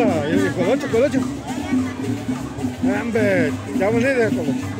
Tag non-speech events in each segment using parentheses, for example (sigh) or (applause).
Hola, y colocho, colocho. Hombre, ya vamos a ir de colocho.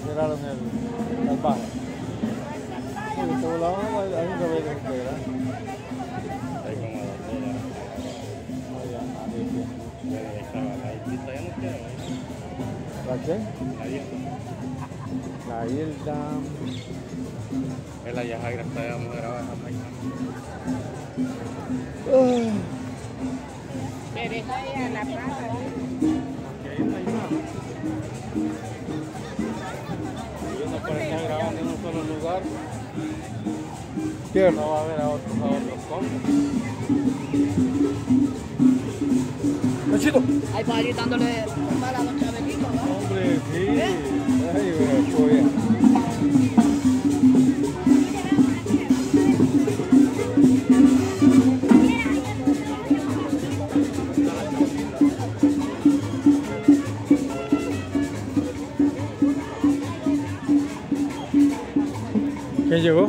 Cerraron el, las bajas. Hay un cabello como dos horas. Allá, ahí. Ya estaba la islita, ya no queda, ¿La qué? La isla. La Hilda. Es la Yajagra, está ya Jamaica. Ah, Pero la plaza. Ellos lugar, ¿Quién? no va a haber a otros, a otros compras. Nachito. Ahí va allí dándole para a los chavelitos, ¿no? Hombre, sí. Ay, llegó?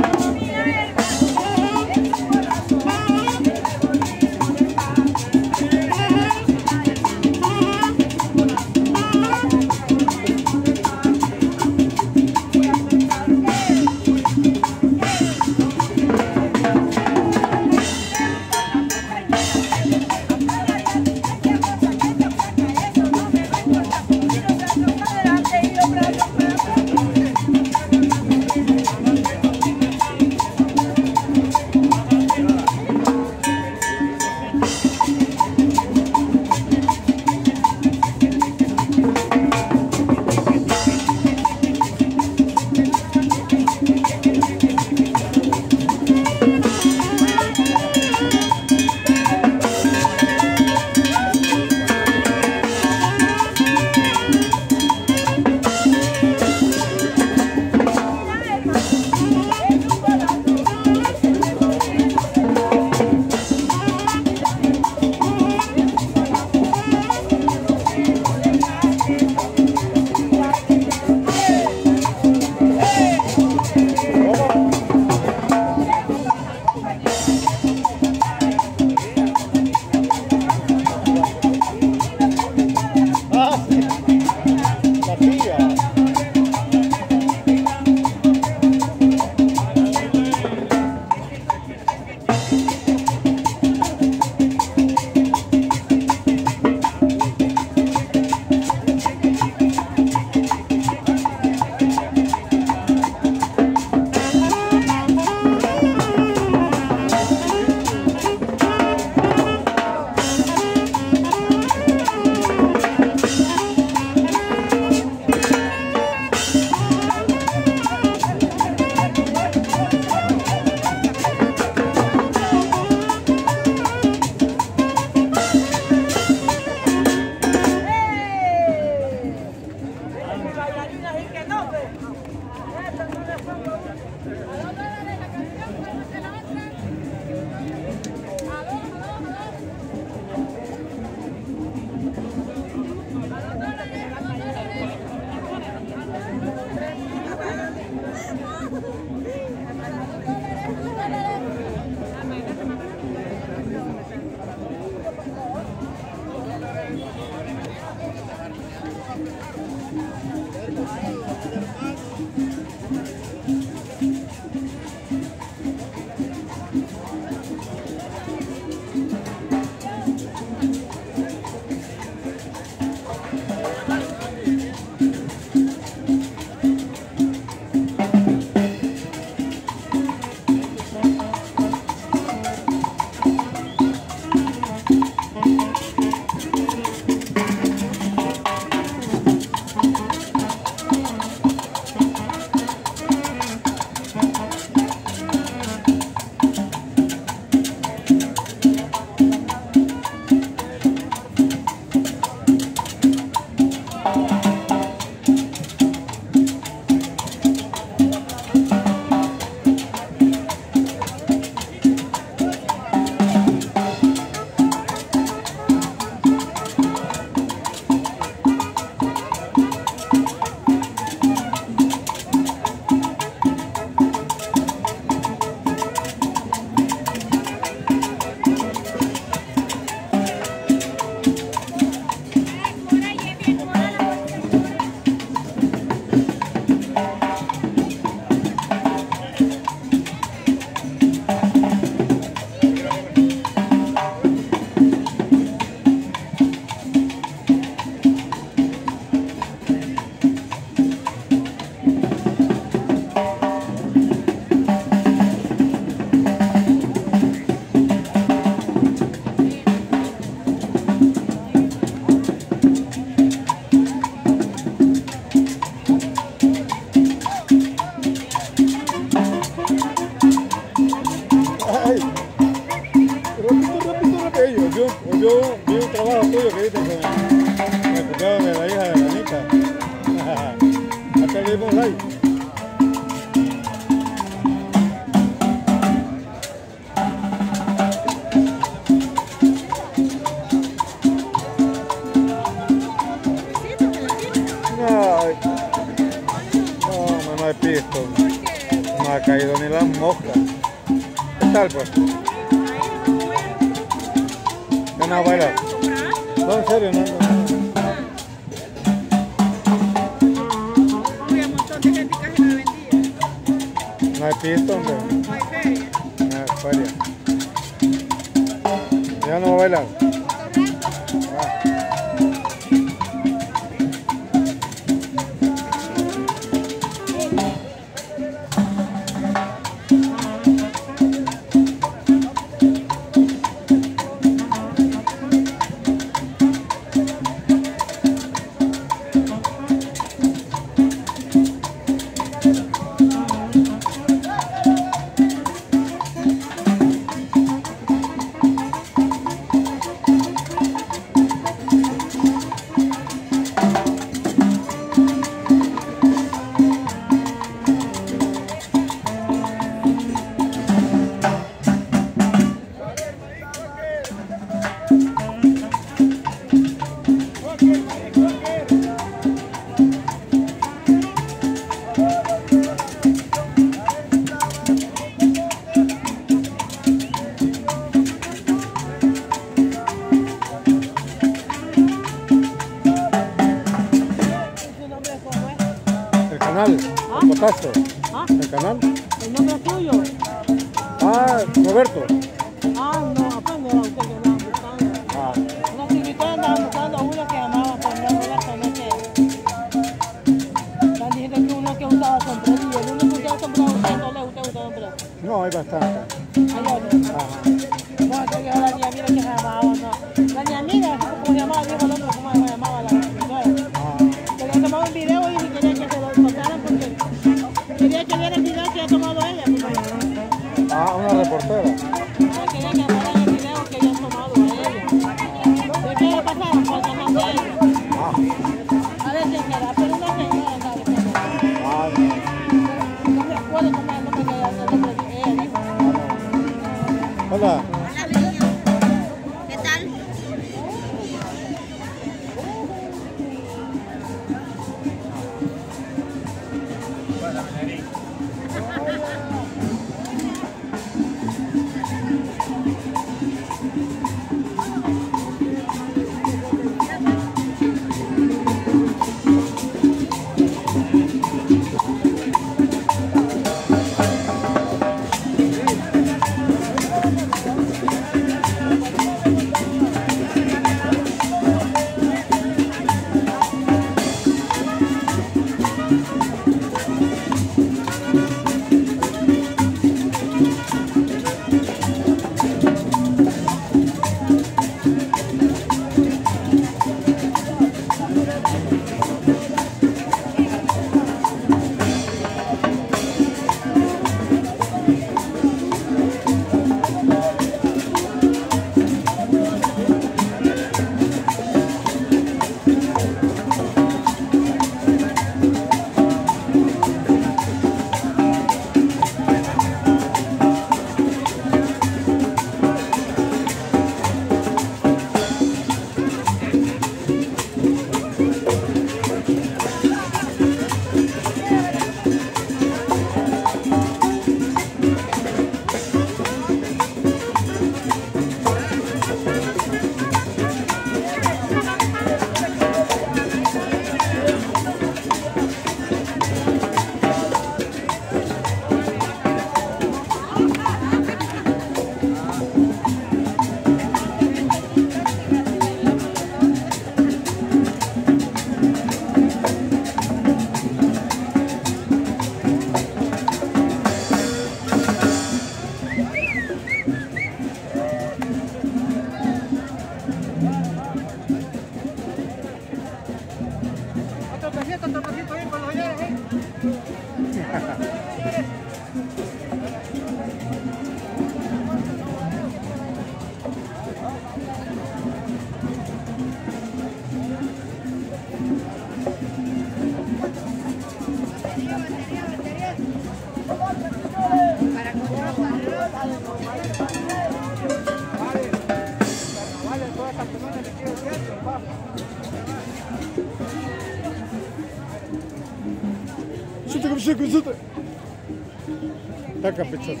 Caprichosa.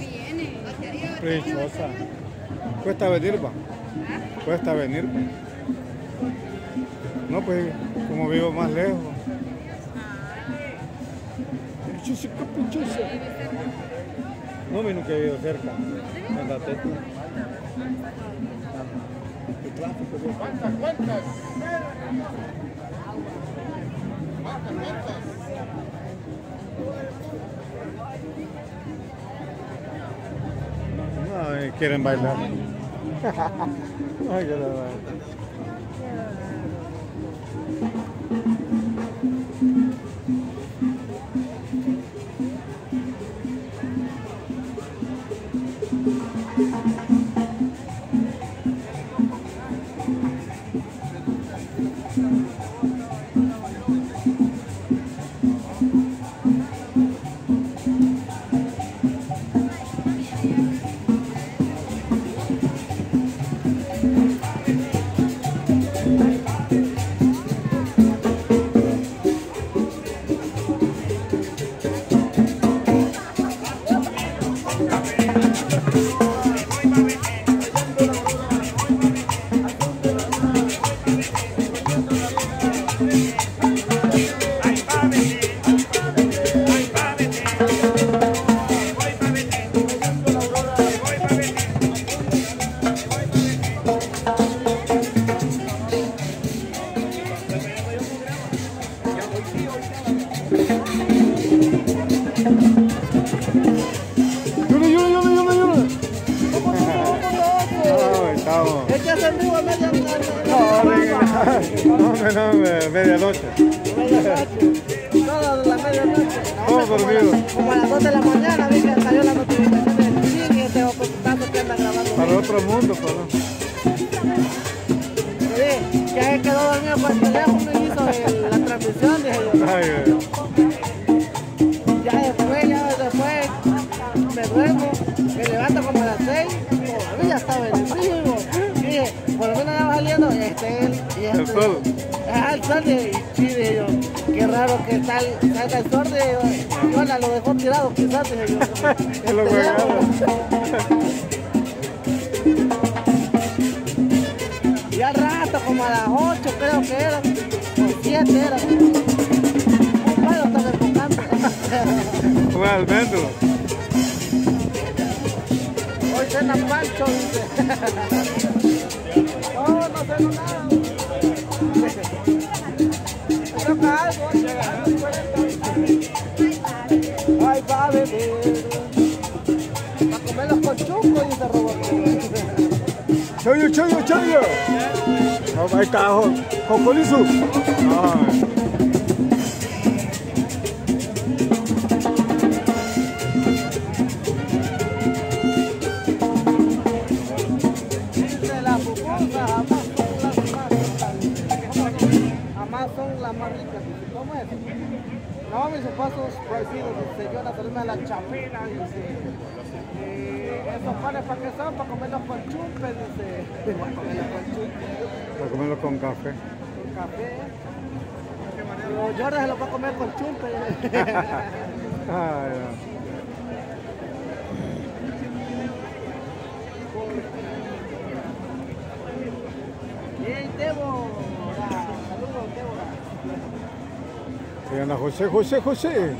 Caprichosa. Cuesta venir, va. Cuesta venir. No, pues, como vivo más lejos. Caprichosa, caprichosa. No, me nunca he vivido cerca. En la teta. El tráfico, Dios. ¿Cuántas, cuántas? No, quieren bailar. (laughs) Ay, quieren Hoy cena Pancho, dice. (laughs) No, no tengo nada. (laughs) Toca algo. Ay, va a beber. Para comerlos con chuco, dice Roberto. Choyo, choyo, choyo. (laughs) No, ahí está, jo- jocolizo. Ay. No, mis pasos parecidos, dice yo, la de la chapina, dice. Eh, esos panes para qué son, para comerlos con chumpe, dice. (laughs) Para comerlos con Para café. con café. Pero Jordan se lo va a comer con chumpe. (laughs) Ay. Llama José, José, José.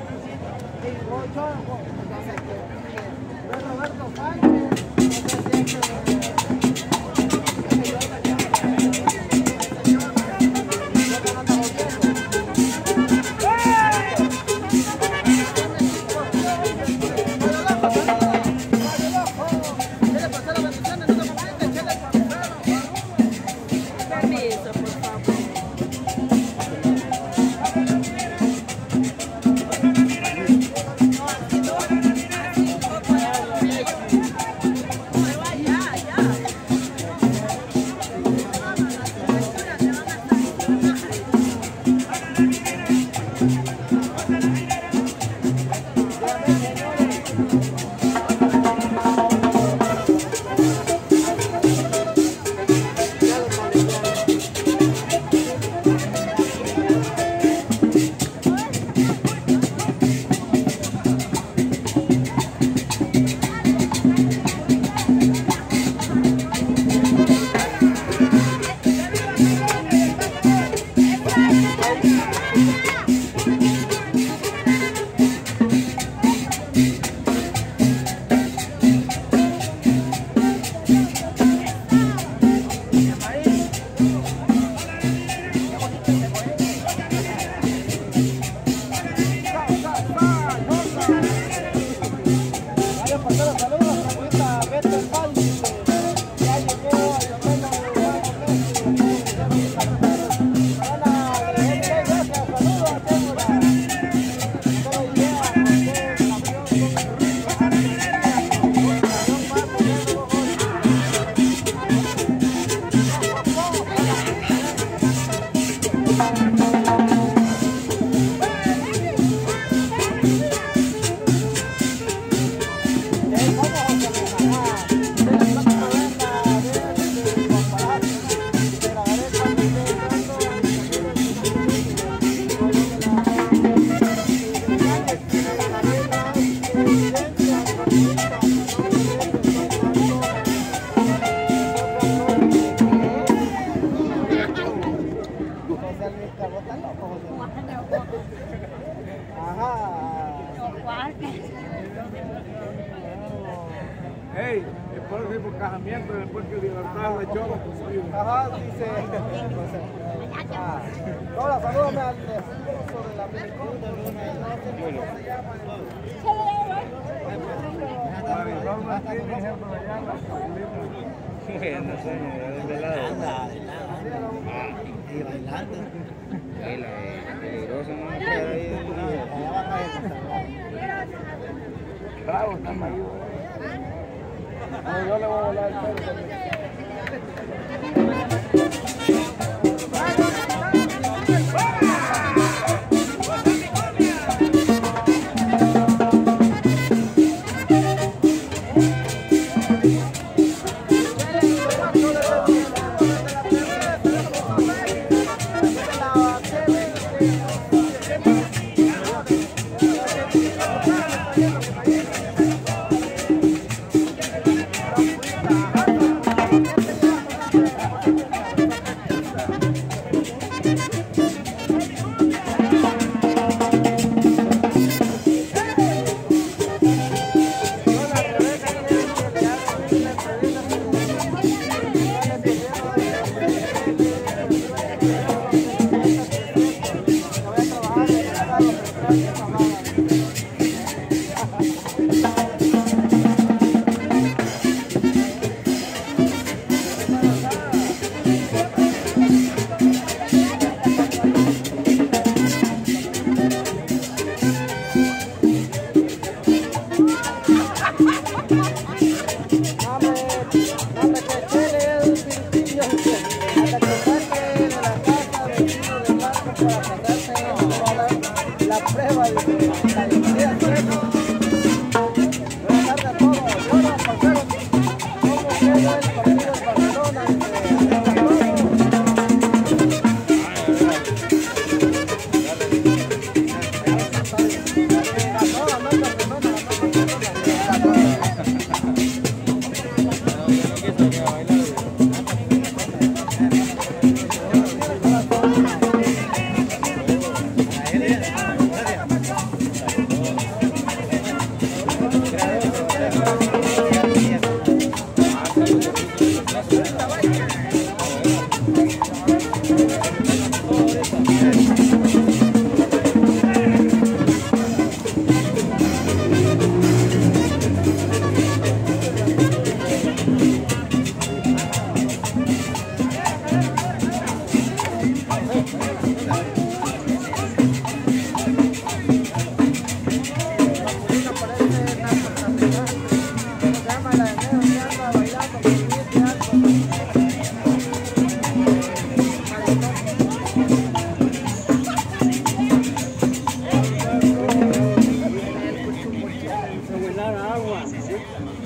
dar água.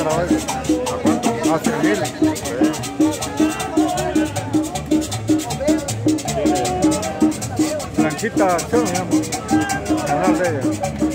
a la ¿A cuánto? A mil. Blanquita Acción. Canal de ella.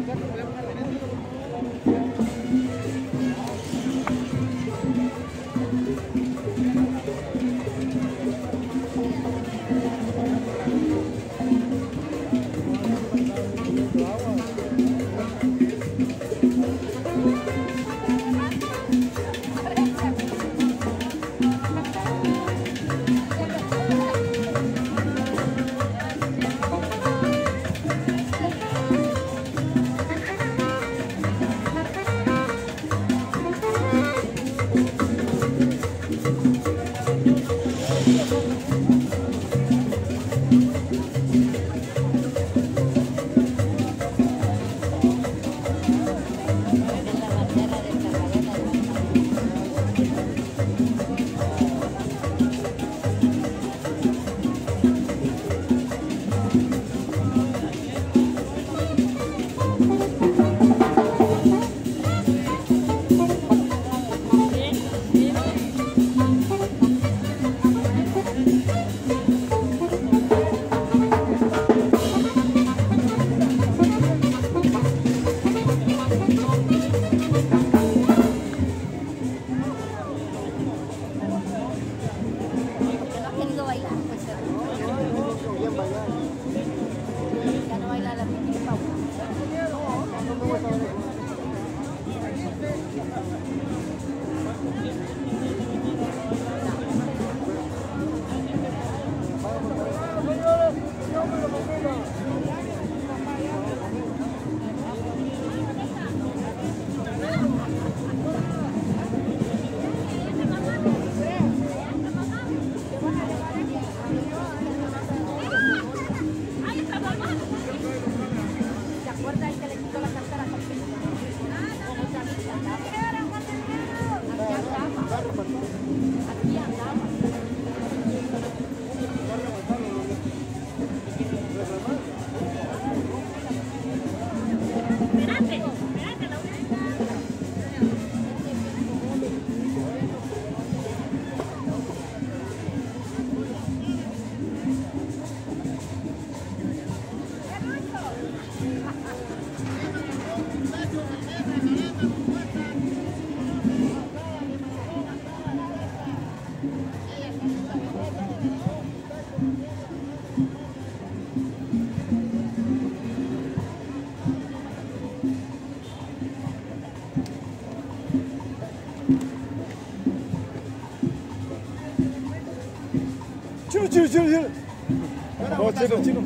meterlo, voy る落ちる落る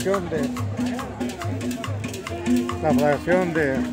fracción de. La fracción de